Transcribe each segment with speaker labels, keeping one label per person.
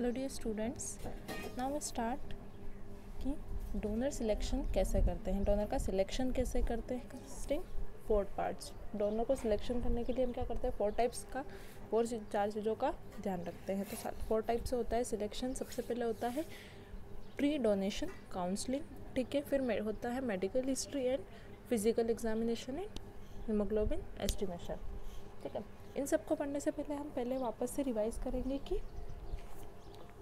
Speaker 1: Hello dear students now we start कि donor selection कैसे करते हैं? डोनर का सिलेक्शन कैसे करते हैं? कंसिस्टिंग फोर पार्ट्स डोनर को सिलेक्शन करने के लिए हम क्या करते हैं? फोर टाइप्स का फोर चार चीज़ों का ध्यान रखते हैं। तो फोर टाइप से होता है सिलेक्शन सबसे पहले होता है प्री डोनेशन काउंसलिंग ठीक है, फिर होता है medical history and physical examination and haemoglobin estimation ठीक है? इन सबको पढ़ने से पहले हम पहले वापस से रिवाइज करेंगे कि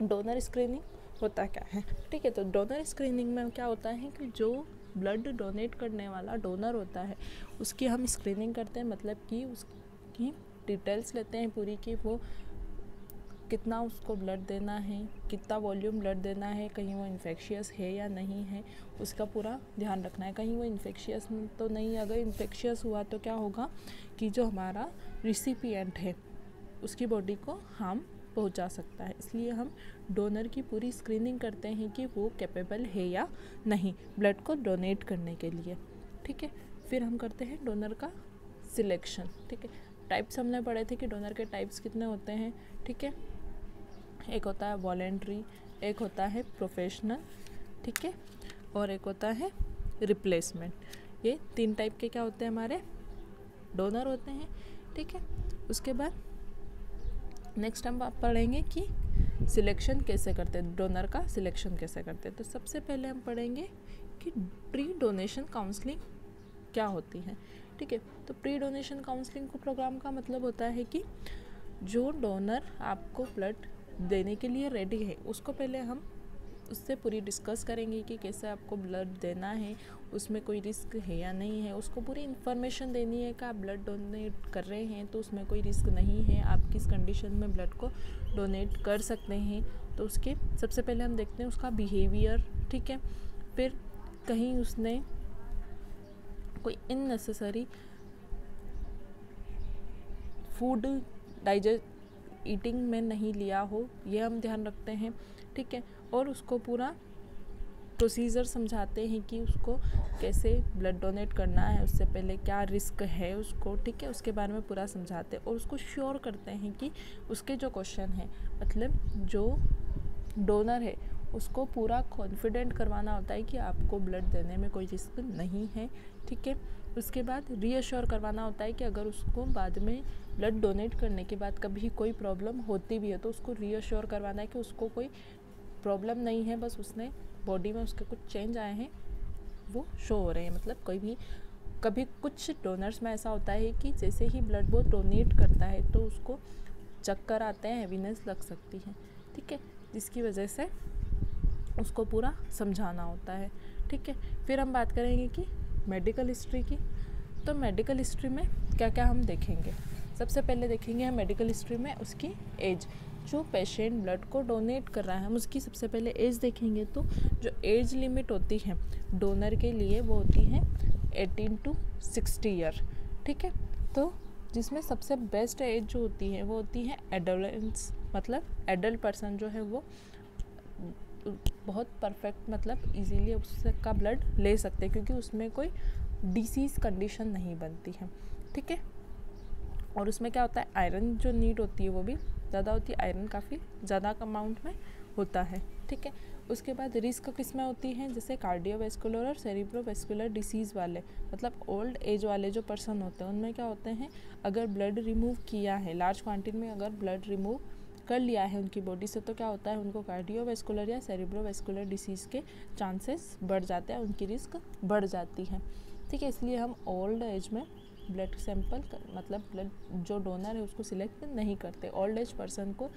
Speaker 1: डोनर स्क्रीनिंग होता क्या है? ठीक है तो डोनर स्क्रीनिंग में क्या होता है कि जो ब्लड डोनेट करने वाला डोनर होता है, उसकी हम स्क्रीनिंग करते हैं मतलब कि उसकी डिटेल्स लेते हैं पूरी कि वो कितना उसको ब्लड देना है, कितना वॉल्यूम ब्लड देना है, कहीं वो इन्फेक्शियस है या नहीं है, उसका पूरा ध्यान रखना है। कहीं वो इन्फेक्शियस तो नहीं, अगर इन्फेक्शियस हुआ तो क्या होगा कि जो हमारा रिसिपियंट है, उसकी बॉडी को हार्म पहुँचा सकता है। इसलिए हम डोनर की पूरी स्क्रीनिंग करते हैं कि वो कैपेबल है या नहीं ब्लड को डोनेट करने के लिए। ठीक है? फिर हम करते हैं डोनर का सिलेक्शन ठीक है? टाइप्स हमने पढ़े थे कि डोनर के टाइप्स कितने होते हैं। ठीक है? एक होता है वॉलेंट्री एक होता है प्रोफेशनल ठीक है? और एक होता है रिप्लेसमेंट ये तीन टाइप के क्या होते हैं हमारे? डोनर होते हैं। ठीक है? उसके बाद नेक्स्ट हम आप पढ़ेंगे कि सिलेक्शन कैसे करते हैं डोनर का सिलेक्शन कैसे करते हैं। तो सबसे पहले हम पढ़ेंगे कि प्री डोनेशन काउंसलिंग क्या होती है, ठीक है? तो प्री डोनेशन काउंसलिंग को प्रोग्राम का मतलब होता है कि जो डोनर आपको ब्लड देने के लिए रेडी है, उसको पहले हम उससे पूरी डिस्कस करेंगे कि कैसे आपको ब्लड देना है, उसमें कोई रिस्क है या नहीं है, उसको पूरी इन्फॉर्मेशन देनी है कि आप ब्लड डोनेट कर रहे हैं तो उसमें कोई रिस्क नहीं है, आप किस कंडीशन में ब्लड को डोनेट कर सकते हैं। तो उसके सबसे पहले हम देखते हैं उसका बिहेवियर ठीक है? फिर कहीं उसने कोई इननेसेसरी फ़ूड डाइजेस्ट ईटिंग में नहीं लिया हो, ये हम ध्यान रखते हैं, ठीक है? और उसको पूरा प्रोसीजर समझाते हैं कि उसको कैसे ब्लड डोनेट करना है, उससे पहले क्या रिस्क है उसको, ठीक है? उसके बारे में पूरा समझाते हैं और उसको श्योर करते हैं कि उसके जो क्वेश्चन है मतलब जो डोनर है, उसको पूरा कॉन्फिडेंट करवाना होता है कि आपको ब्लड देने में कोई रिस्क नहीं है, ठीक है? उसके बाद रीअश्योर करवाना होता है कि अगर उसको बाद में ब्लड डोनेट करने के बाद कभी कोई प्रॉब्लम होती भी है तो उसको रीअश्योर करवाना है कि उसको कोई प्रॉब्लम नहीं है, बस उसने बॉडी में उसके कुछ चेंज आए हैं, वो शो हो रहे हैं। मतलब कोई भी, कभी कुछ डोनर्स में ऐसा होता है कि जैसे ही ब्लड वो डोनेट करता है तो उसको चक्कर आते हैं हैवीनेस लग सकती है। ठीक है? जिसकी वजह से उसको पूरा समझाना होता है। ठीक है? फिर हम बात करेंगे कि मेडिकल हिस्ट्री की। तो मेडिकल हिस्ट्री में क्या क्या हम देखेंगे? सबसे पहले देखेंगे हम मेडिकल हिस्ट्री में उसकी एज जो पेशेंट ब्लड को डोनेट कर रहा है, हम उसकी सबसे पहले एज देखेंगे तो जो एज लिमिट होती है डोनर के लिए वो होती है 18 टू 60 ईयर ठीक है? तो जिसमें सबसे बेस्ट एज जो होती है, वो होती है एडोलेंस मतलब एडल्ट पर्सन जो है वो, बहुत परफेक्ट मतलब इजीली उससे का ब्लड ले सकते हैं, क्योंकि उसमें कोई डिसीज़ कंडीशन नहीं बनती है, ठीक है? और उसमें क्या होता है आयरन जो नीड होती है वो भी ज़्यादा होती है आयरन काफ़ी ज़्यादा अमाउंट में होता है, ठीक है? उसके बाद रिस्क किसमें होती है, जैसे कार्डियोवेस्कुलर और सेरिब्रोवेस्कुलर डिसीज़ वाले मतलब ओल्ड एज वाले जो पर्सन होते हैं, उनमें क्या होते हैं, अगर ब्लड रिमूव किया है लार्ज क्वान्टिटी में अगर ब्लड रिमूव कर लिया है उनकी बॉडी से तो क्या होता है, उनको कार्डियोवेस्कुलर या सेरिब्रोवेस्कुलर डिसीज़ के चांसेस बढ़ जाते हैं, उनकी रिस्क बढ़ जाती है, ठीक है? इसलिए हम ओल्ड एज में ब्लड सैंपल मतलब ब्लड जो डोनर है उसको सिलेक्ट नहीं करते। ओल्ड एज पर्सन को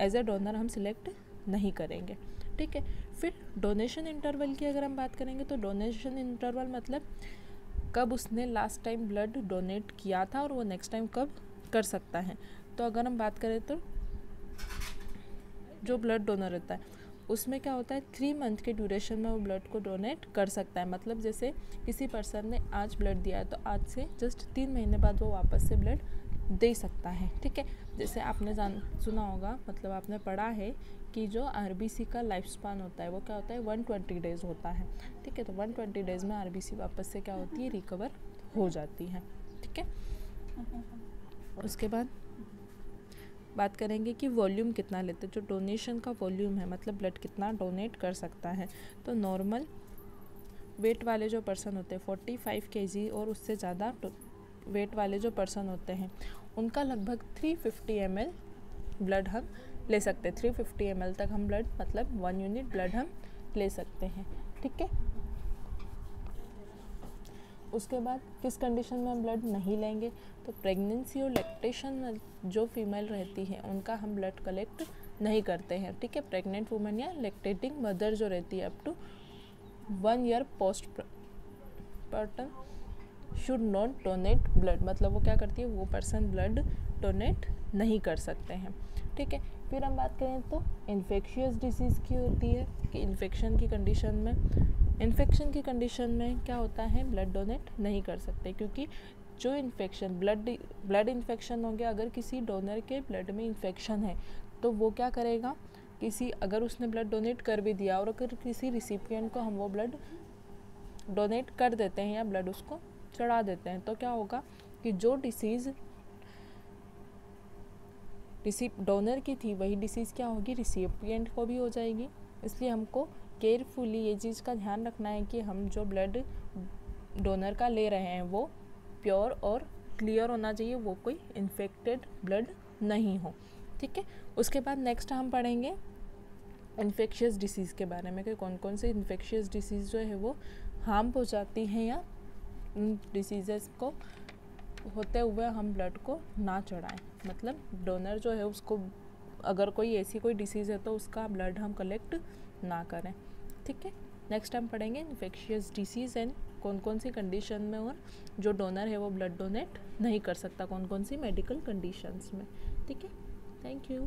Speaker 1: एज ए डोनर हम सिलेक्ट नहीं करेंगे। ठीक है? फिर डोनेशन इंटरवल की अगर हम बात करेंगे तो डोनेशन इंटरवल मतलब कब उसने लास्ट टाइम ब्लड डोनेट किया था और वो नेक्स्ट टाइम कब कर सकता है। तो अगर हम बात करें तो जो ब्लड डोनर रहता है उसमें क्या होता है थ्री मंथ के ड्यूरेशन में वो ब्लड को डोनेट कर सकता है। मतलब जैसे किसी पर्सन ने आज ब्लड दिया है तो आज से जस्ट तीन महीने बाद वो वापस से ब्लड दे सकता है ठीक है? जैसे आपने जान सुना होगा मतलब आपने पढ़ा है कि जो आरबीसी का लाइफ स्पान होता है वो क्या होता है वन ट्वेंटी डेज़ होता है ठीक है? तो वन ट्वेंटी डेज़ में आरबीसी वापस से क्या होती है रिकवर हो जाती है ठीक है? उसके बाद बात करेंगे कि वॉल्यूम कितना लेते हैं। जो डोनेशन का वॉल्यूम है मतलब ब्लड कितना डोनेट कर सकता है। तो नॉर्मल वेट वाले जो पर्सन होते हैं, फोर्टी फाइव के जी और उससे ज़्यादा वेट वाले जो पर्सन होते हैं, उनका लगभग three fifty M L blood हम ले सकते हैं। थ्री फिफ्टी एम एल तक हम ब्लड मतलब वन यूनिट ब्लड हम ले सकते हैं। ठीक है? उसके बाद किस कंडीशन में हम ब्लड नहीं लेंगे तो प्रेगनेंसी और लैक्टेशन में जो फीमेल रहती है, उनका हम ब्लड कलेक्ट नहीं करते हैं, ठीक है? प्रेग्नेंट वुमेन या लैक्टेटिंग मदर जो रहती है up to one year post partum should not donate blood मतलब वो क्या करती है? वो पर्सन ब्लड डोनेट नहीं कर सकते हैं, ठीक है? फिर हम बात करें तो इन्फेक्शियस डिसीज़ की होती है, कि इन्फेक्शन की कंडीशन में इन्फेक्शन की कंडीशन में क्या होता है? ब्लड डोनेट नहीं कर सकते क्योंकि जो इन्फेक्शन ब्लड ब्लड इन्फेक्शन हो गया अगर किसी डोनर के ब्लड में इन्फेक्शन है तो वो क्या करेगा? किसी, अगर उसने ब्लड डोनेट कर भी दिया और अगर किसी रिसिपियंट को हम वो ब्लड डोनेट कर देते हैं या ब्लड उसको चढ़ा देते हैं तो क्या होगा कि जो डिसीज़ डोनर की थी, वही डिसीज़ क्या होगी? रिसिपियंट को भी हो जाएगी। इसलिए हमको केयरफुली ये चीज़ का ध्यान रखना है कि हम जो ब्लड डोनर का ले रहे हैं वो प्योर और क्लियर होना चाहिए, वो कोई इन्फेक्टेड ब्लड नहीं हो, ठीक है? उसके बाद नेक्स्ट हम पढ़ेंगे इन्फेक्शियस डिसीज़ के बारे में कि कौन कौन से इन्फेक्शियस डिसीज़ जो है वो हार्म पहुँचाती हैं या उन डिसीज़ को होते हुए हम ब्लड को ना चढ़ाएँ। मतलब डोनर जो है उसको, अगर कोई ऐसी कोई डिसीज़ है तो उसका ब्लड हम कलेक्ट ना करें। ठीक है? नेक्स्ट टाइम पढ़ेंगे इन्फेक्शियस डिसीज़ एंड कौन कौन सी कंडीशन में और जो डोनर है वो ब्लड डोनेट नहीं कर सकता कौन कौन सी मेडिकल कंडीशंस में। ठीक है? Thank you